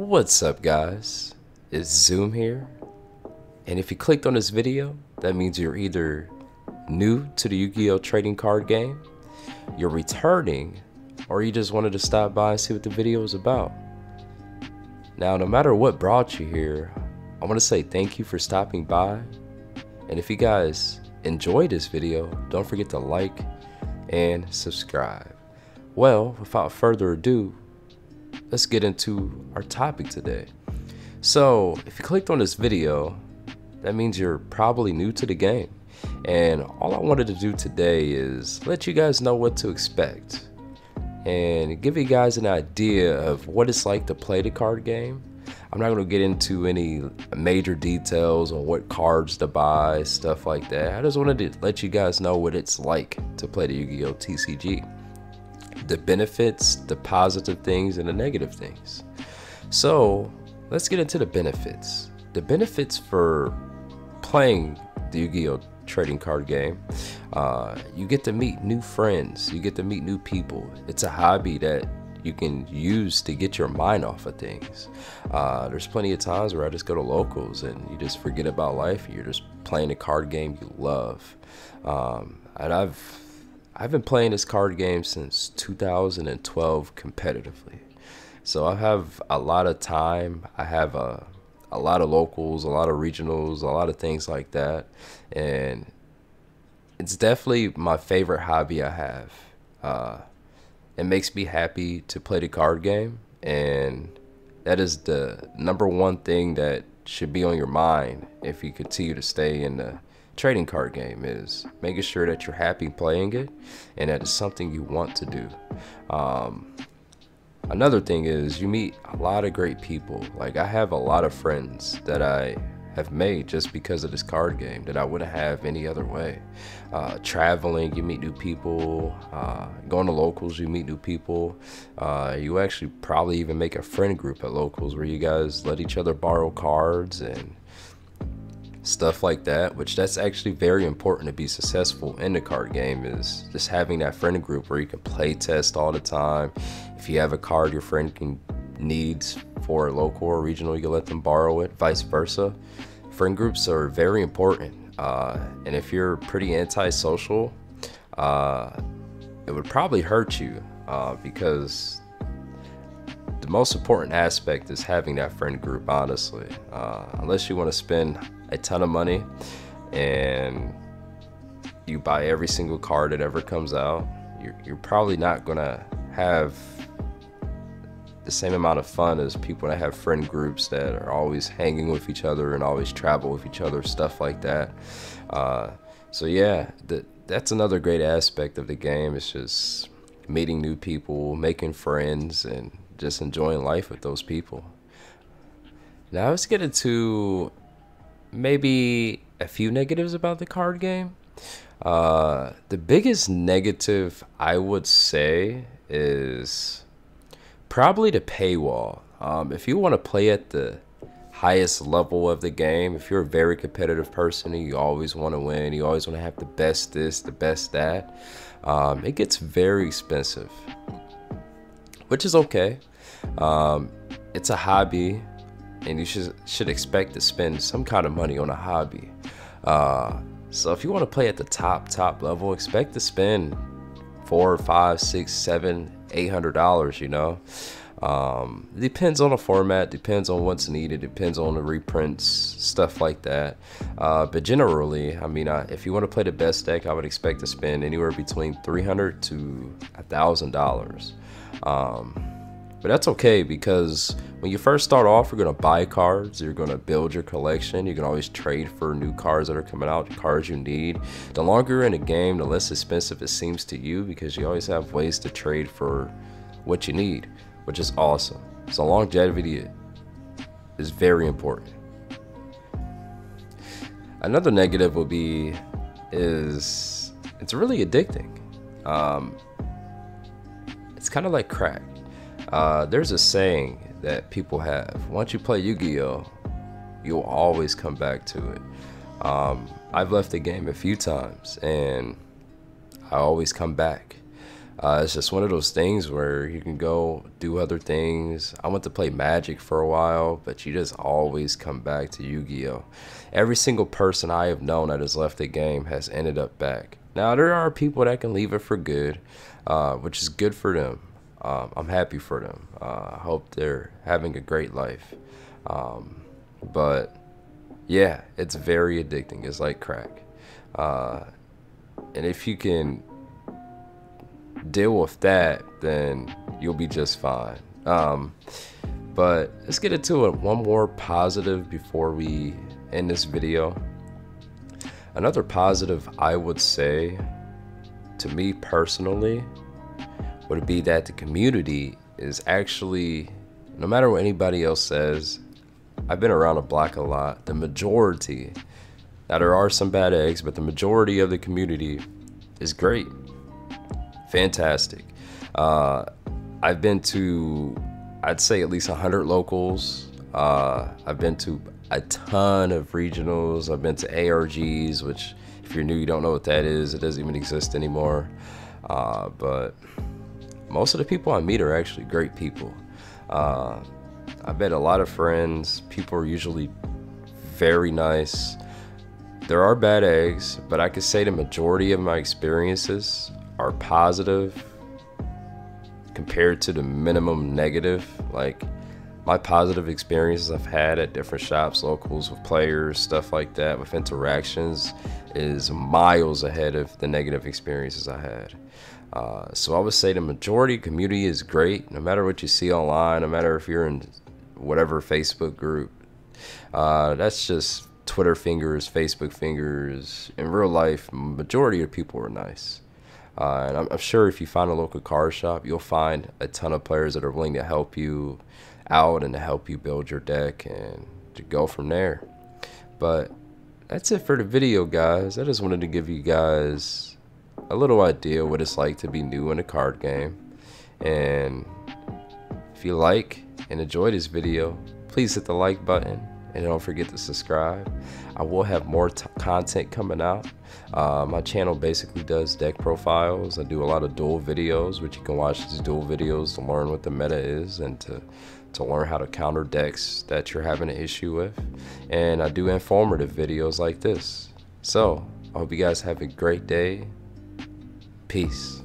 What's up guys? It's Zoom here. And if you clicked on this video, that means you're either new to the Yu-Gi-Oh! trading card game, you're returning, or you just wanted to stop by and see what the video is about. Now, no matter what brought you here, I want to say thank you for stopping by. And if you guys enjoyed this video, don't forget to like and subscribe. Well, without further ado, let's get into our topic today. So, if you clicked on this video, that means you're probably new to the game. And all I wanted to do today is let you guys know what to expect and give you guys an idea of what it's like to play the card game. I'm not going to get into any major details on what cards to buy, stuff like that. I just wanted to let you guys know what it's like to play the Yu-Gi-Oh! TCG the benefits, the positive things, and the negative things. So let's get into the benefits. The benefits for playing the Yu-Gi-Oh! trading card game, uh, you get to meet new friends, you get to meet new people. It's a hobby that you can use to get your mind off of things. Uh, there's plenty of times where I just go to locals and you just forget about life. You're just playing a card game you love. Um, and I've I've been playing this card game since 2012 competitively. So I have a lot of time. I have a, a lot of locals, a lot of regionals, a lot of things like that. And it's definitely my favorite hobby I have. Uh, it makes me happy to play the card game. And that is the number one thing that should be on your mind if you continue to stay in the trading card game is making sure that you're happy playing it and that it's something you want to do. Um, another thing is you meet a lot of great people. Like I have a lot of friends that I have made just because of this card game that I wouldn't have any other way. Uh, traveling, you meet new people. Uh, going to locals, you meet new people. Uh, you actually probably even make a friend group at locals where you guys let each other borrow cards and stuff like that which that's actually very important to be successful in the card game is just having that friend group where you can play test all the time. If you have a card your friend can needs for local or regional you can let them borrow it vice versa. Friend groups are very important uh, and if you're pretty antisocial uh, it would probably hurt you uh, because the most important aspect is having that friend group honestly uh, unless you want to spend a ton of money and you buy every single card that ever comes out, you're, you're probably not gonna have the same amount of fun as people that have friend groups that are always hanging with each other and always travel with each other, stuff like that. Uh, so yeah, that's another great aspect of the game. It's just meeting new people, making friends, and just enjoying life with those people. Now let's get into maybe a few negatives about the card game. Uh, the biggest negative I would say is probably the paywall. Um, if you want to play at the highest level of the game, if you're a very competitive person and you always want to win, you always want to have the best this, the best that, um, it gets very expensive, which is okay. Um, it's a hobby and you should should expect to spend some kind of money on a hobby. Uh, so if you want to play at the top top level, expect to spend four, five, six, seven, eight hundred dollars. You know, um, depends on the format, depends on what's needed, depends on the reprints, stuff like that. Uh, but generally, I mean, uh, if you want to play the best deck, I would expect to spend anywhere between three hundred to a thousand dollars. But that's okay because when you first start off, you're gonna buy cards, you're gonna build your collection, you can always trade for new cards that are coming out, cards you need. The longer you're in the game, the less expensive it seems to you because you always have ways to trade for what you need, which is awesome. So longevity is very important. Another negative will be is it's really addicting. Um, it's kind of like crack. Uh, there's a saying that people have. Once you play Yu-Gi-Oh, you'll always come back to it. Um, I've left the game a few times, and I always come back. Uh, it's just one of those things where you can go do other things. I went to play Magic for a while, but you just always come back to Yu Gi Oh! Every single person I have known that has left the game has ended up back. Now, there are people that can leave it for good, uh, which is good for them. Um, I'm happy for them. Uh, I hope they're having a great life. Um, but yeah, it's very addicting. It's like crack. Uh, and if you can deal with that, then you'll be just fine. Um, but let's get into it. One more positive before we end this video. Another positive I would say to me personally would be that the community is actually, no matter what anybody else says, I've been around the block a lot. The majority, now there are some bad eggs, but the majority of the community is great, fantastic. Uh, I've been to, I'd say at least 100 locals. Uh, I've been to a ton of regionals. I've been to ARGs, which if you're new, you don't know what that is. It doesn't even exist anymore. Uh, but most of the people I meet are actually great people. Uh, I met a lot of friends. People are usually very nice. There are bad eggs, but I could say the majority of my experiences are positive compared to the minimum negative. Like my positive experiences I've had at different shops, locals, with players, stuff like that, with interactions, is miles ahead of the negative experiences I had. Uh, so I would say the majority community is great, no matter what you see online, no matter if you're in whatever Facebook group. Uh, that's just Twitter fingers, Facebook fingers. In real life, majority of people are nice. Uh, and I'm, I'm, sure if you find a local car shop, you'll find a ton of players that are willing to help you out and to help you build your deck and to go from there. But that's it for the video, guys. I just wanted to give you guys a little idea what it's like to be new in a card game. And if you like and enjoy this video, please hit the like button and don't forget to subscribe. I will have more content coming out. Uh, my channel basically does deck profiles. I do a lot of duel videos, which you can watch these duel videos to learn what the meta is and to to learn how to counter decks that you're having an issue with. And I do informative videos like this. So, I hope you guys have a great day Peace.